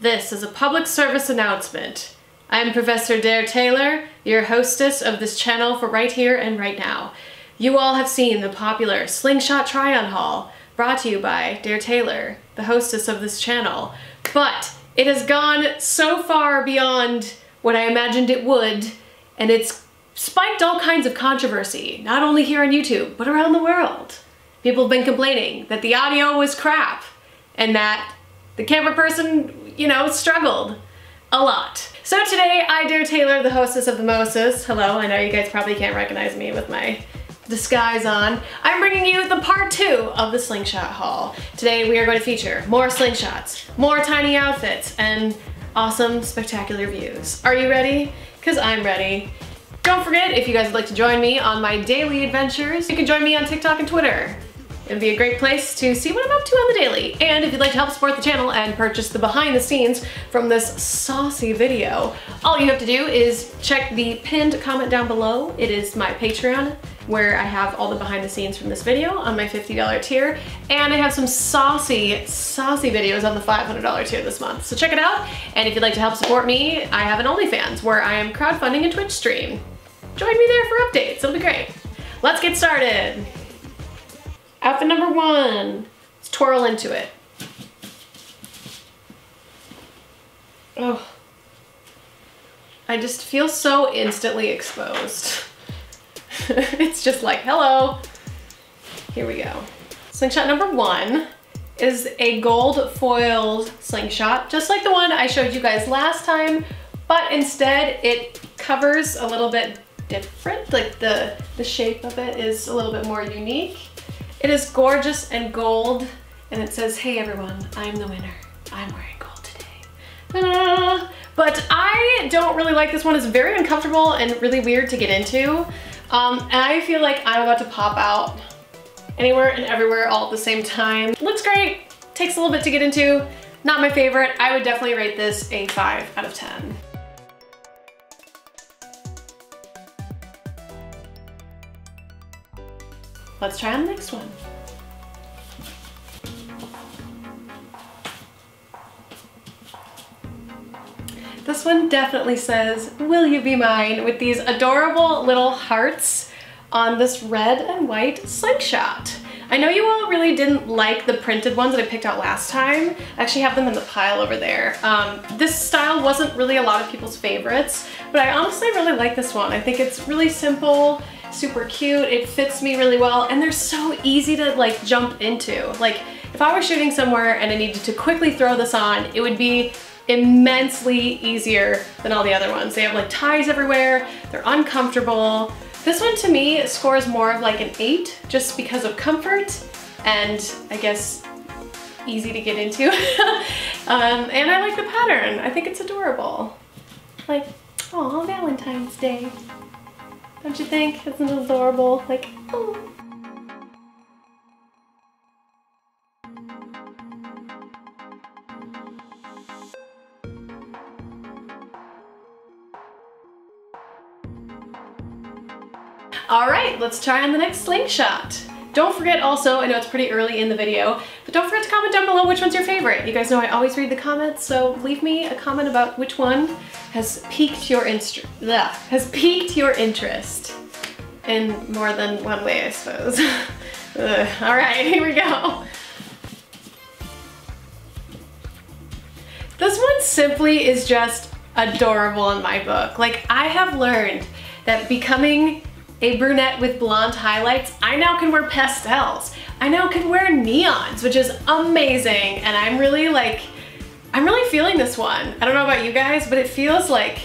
This is a public service announcement. I'm Professor Dare Taylor, your hostess of this channel for right here and right now. You all have seen the popular Slingshot Try-On Haul, brought to you by Dare Taylor, the hostess of this channel. But it has gone so far beyond what I imagined it would, and it's spiked all kinds of controversy, not only here on YouTube, but around the world. People have been complaining that the audio was crap, and that the camera person, you know, struggled a lot. So today, I Dare Taylor, the hostess of the Moses. Hello, I know you guys probably can't recognize me with my disguise on. I'm bringing you the part two of the slingshot haul. Today we are going to feature more slingshots, more tiny outfits, and awesome spectacular views. Are you ready? Because I'm ready. Don't forget, if you guys would like to join me on my daily adventures, you can join me on TikTok and Twitter. It'd be a great place to see what I'm up to on the daily. And if you'd like to help support the channel and purchase the behind the scenes from this saucy video, all you have to do is check the pinned comment down below. It is my Patreon where I have all the behind the scenes from this video on my $50 tier. And I have some saucy, saucy videos on the $500 tier this month. So check it out. And if you'd like to help support me, I have an OnlyFans where I am crowdfunding a Twitch stream. Join me there for updates, it'll be great. Let's get started. Outfit number one. Let's twirl into it. Oh. I just feel so instantly exposed. it's just like, hello. Here we go. Slingshot number one is a gold foiled slingshot, just like the one I showed you guys last time, but instead it covers a little bit different. Like the, the shape of it is a little bit more unique. It is gorgeous and gold, and it says, hey everyone, I'm the winner. I'm wearing gold today. Ah, but I don't really like this one. It's very uncomfortable and really weird to get into. Um, and I feel like I'm about to pop out anywhere and everywhere all at the same time. Looks great, takes a little bit to get into. Not my favorite. I would definitely rate this a 5 out of 10. Let's try on the next one. This one definitely says, will you be mine, with these adorable little hearts on this red and white slingshot. I know you all really didn't like the printed ones that I picked out last time. I actually have them in the pile over there. Um, this style wasn't really a lot of people's favorites, but I honestly really like this one. I think it's really simple super cute, it fits me really well, and they're so easy to like jump into. Like if I were shooting somewhere and I needed to quickly throw this on, it would be immensely easier than all the other ones. They have like ties everywhere, they're uncomfortable. This one to me scores more of like an eight just because of comfort and I guess easy to get into. um, and I like the pattern. I think it's adorable. Like, oh, Valentine's Day. Don't you think? Isn't it adorable? Like, oh. All right, let's try on the next slingshot. Don't forget also, I know it's pretty early in the video, but don't forget to comment down below which one's your favorite. You guys know I always read the comments, so leave me a comment about which one has piqued your interest, has piqued your interest in more than one way, I suppose. All right, here we go. This one simply is just adorable in my book. Like I have learned that becoming a brunette with blonde highlights, I now can wear pastels. I now can wear neons, which is amazing. And I'm really like, I'm really feeling this one. I don't know about you guys, but it feels like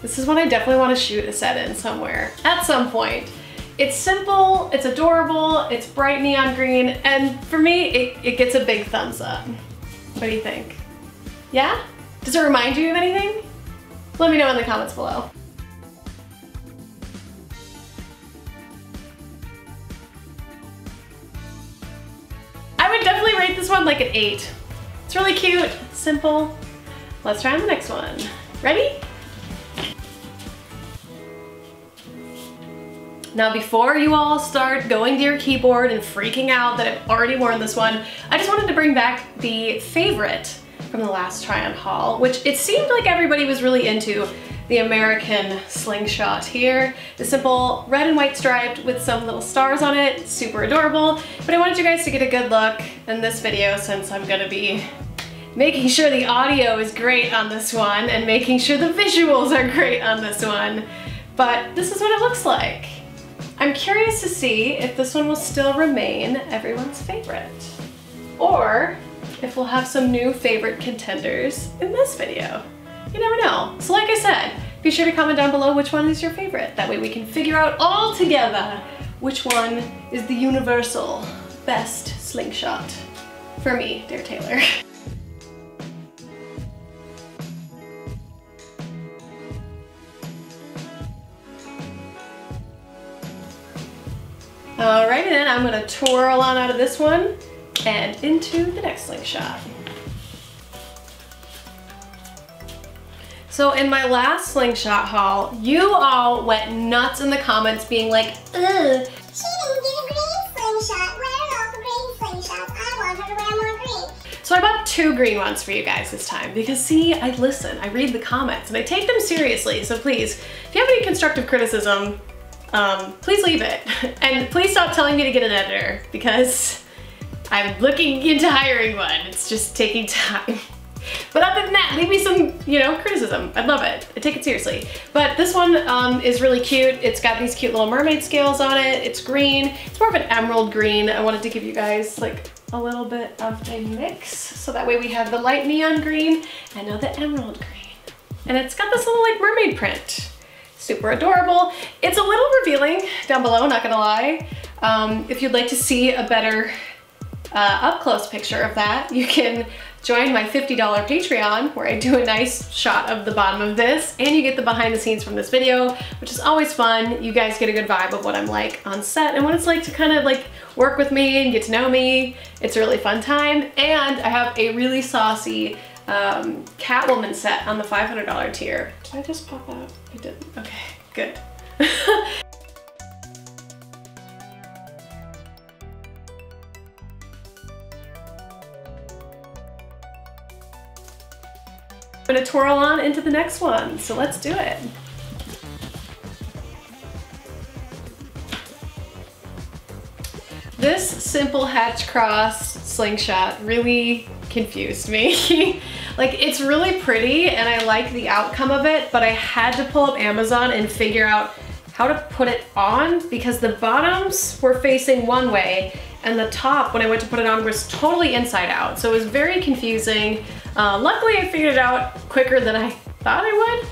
this is one I definitely want to shoot a set in somewhere at some point. It's simple, it's adorable, it's bright neon green, and for me, it, it gets a big thumbs up. What do you think? Yeah? Does it remind you of anything? Let me know in the comments below. This one like an eight. It's really cute, simple. Let's try on the next one. Ready? Now before you all start going to your keyboard and freaking out that I've already worn this one, I just wanted to bring back the favorite from the last try on haul, which it seemed like everybody was really into the American slingshot here. The simple red and white striped with some little stars on it, super adorable. But I wanted you guys to get a good look in this video since I'm gonna be making sure the audio is great on this one and making sure the visuals are great on this one. But this is what it looks like. I'm curious to see if this one will still remain everyone's favorite. Or if we'll have some new favorite contenders in this video. You never know. So like I said, be sure to comment down below which one is your favorite. That way we can figure out all together which one is the universal best slingshot for me, Dare Taylor. Alrighty then, I'm gonna twirl on out of this one and into the next slingshot. So in my last slingshot haul, you all went nuts in the comments being like, ugh. She didn't get a green slingshot. Where are all the green slingshots? I want her to wear more green. So I bought two green ones for you guys this time because see, I listen, I read the comments and I take them seriously. So please, if you have any constructive criticism, um, please leave it. And please stop telling me to get an editor because I'm looking into hiring one. It's just taking time. But other than that, leave me some, you know, criticism. I'd love it. I take it seriously. But this one um, is really cute. It's got these cute little mermaid scales on it. It's green. It's more of an emerald green. I wanted to give you guys like a little bit of a mix. So that way we have the light neon green and now the emerald green. And it's got this little like mermaid print. Super adorable. It's a little revealing down below, not gonna lie. Um, if you'd like to see a better uh, up close picture of that, you can join my $50 Patreon where I do a nice shot of the bottom of this and you get the behind the scenes from this video, which is always fun. You guys get a good vibe of what I'm like on set and what it's like to kind of like work with me and get to know me. It's a really fun time. And I have a really saucy um, Catwoman set on the $500 tier. Did I just pop out? I didn't. Okay, good. I'm gonna twirl on into the next one, so let's do it. This simple hatch cross slingshot really confused me. like it's really pretty and I like the outcome of it, but I had to pull up Amazon and figure out how to put it on because the bottoms were facing one way and the top, when I went to put it on, was totally inside out. So it was very confusing. Uh, luckily, I figured it out quicker than I thought I would.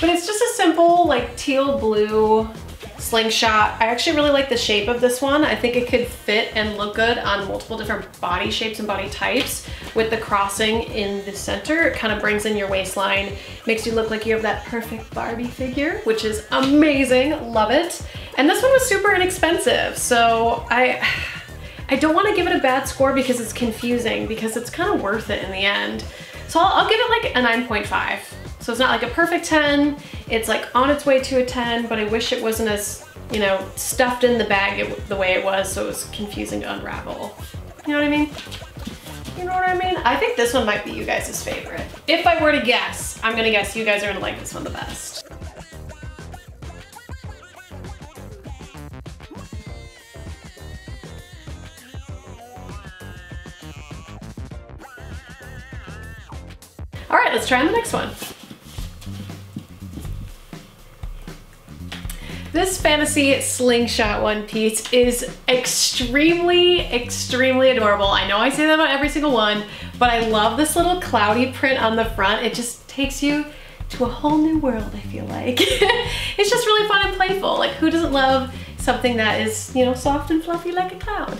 But it's just a simple, like, teal blue slingshot. I actually really like the shape of this one. I think it could fit and look good on multiple different body shapes and body types with the crossing in the center. It kind of brings in your waistline, makes you look like you have that perfect Barbie figure, which is amazing, love it. And this one was super inexpensive, so I, I don't want to give it a bad score because it's confusing because it's kind of worth it in the end. So I'll, I'll give it like a 9.5. So it's not like a perfect 10, it's like on its way to a 10, but I wish it wasn't as, you know, stuffed in the bag it, the way it was so it was confusing to unravel. You know what I mean? You know what I mean? I think this one might be you guys' favorite. If I were to guess, I'm gonna guess you guys are gonna like this one the best. Right, let's try on the next one. This fantasy slingshot one piece is extremely, extremely adorable. I know I say that about every single one, but I love this little cloudy print on the front. It just takes you to a whole new world, I feel like. it's just really fun and playful. Like who doesn't love something that is, you know, soft and fluffy like a cloud?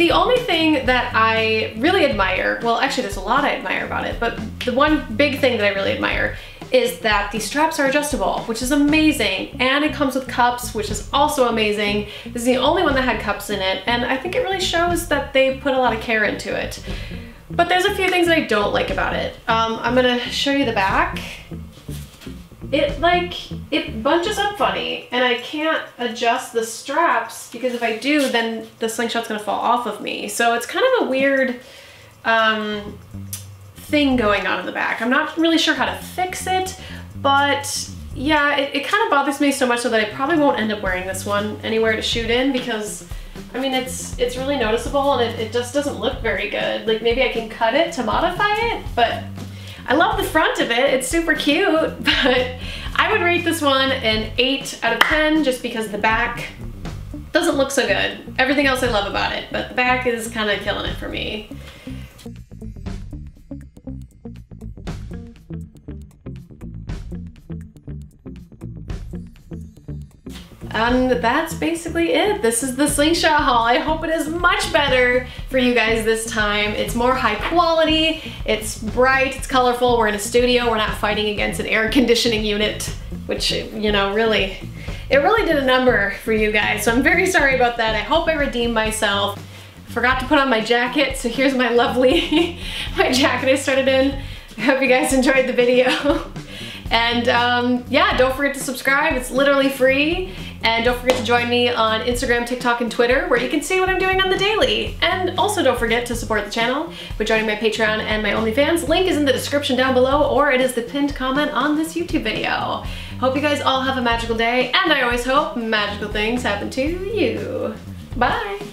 The only thing that I really admire, well actually there's a lot I admire about it, but the one big thing that I really admire is that the straps are adjustable, which is amazing. And it comes with cups, which is also amazing. This is the only one that had cups in it, and I think it really shows that they put a lot of care into it. But there's a few things that I don't like about it. Um, I'm gonna show you the back it like, it bunches up funny and I can't adjust the straps because if I do, then the slingshot's gonna fall off of me. So it's kind of a weird um, thing going on in the back. I'm not really sure how to fix it, but yeah, it, it kind of bothers me so much so that I probably won't end up wearing this one anywhere to shoot in because I mean, it's it's really noticeable and it, it just doesn't look very good. Like maybe I can cut it to modify it, but I love the front of it. It's super cute, but I would rate this one an 8 out of 10 just because the back doesn't look so good. Everything else I love about it, but the back is kind of killing it for me. And that's basically it. This is the slingshot haul. I hope it is much better for you guys this time. It's more high quality, it's bright, it's colorful. We're in a studio, we're not fighting against an air conditioning unit, which, you know, really, it really did a number for you guys. So I'm very sorry about that. I hope I redeemed myself. Forgot to put on my jacket, so here's my lovely, my jacket I started in. I hope you guys enjoyed the video. And um, yeah, don't forget to subscribe. It's literally free. And don't forget to join me on Instagram, TikTok, and Twitter where you can see what I'm doing on the daily. And also don't forget to support the channel by joining my Patreon and my OnlyFans. Link is in the description down below or it is the pinned comment on this YouTube video. Hope you guys all have a magical day and I always hope magical things happen to you. Bye!